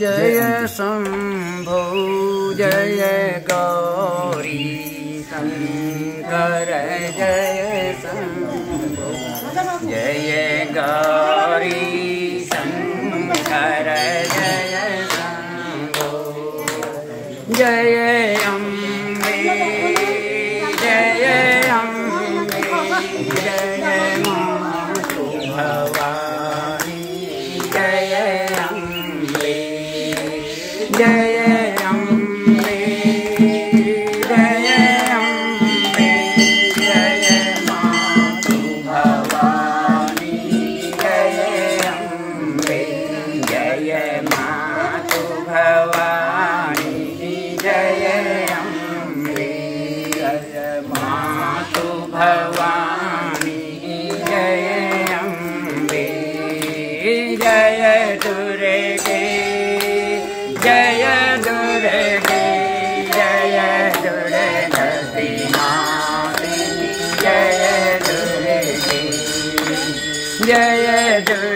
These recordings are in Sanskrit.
जय शम्भो जय गौरी शङ्कर जय शम्भो। जय गौरी शङ्कर जय शम्भो। जय भवानी जय अम्बे जय दुर्गे जय दुर्गे जय दुर्गति जय दुर्गे जय दुर्गे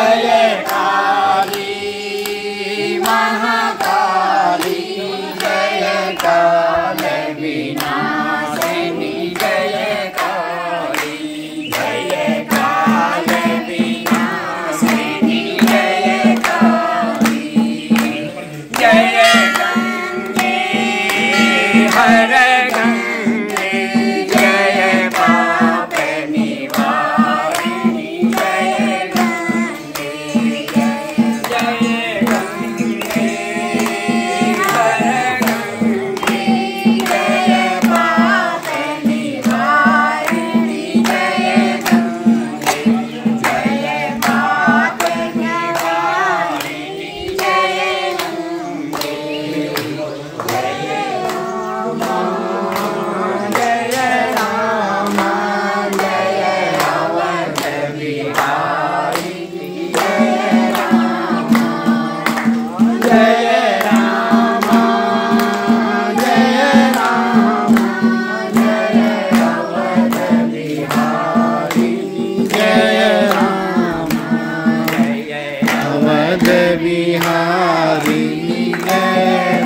Jaya बिहारी है।